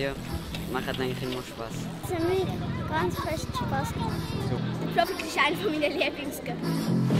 dir? Macht halt eigentlich immer Spaß. Es hat mir ganz fest Spaß gemacht. So. Ich glaube, das ist einer meiner Lieblingsgruppen.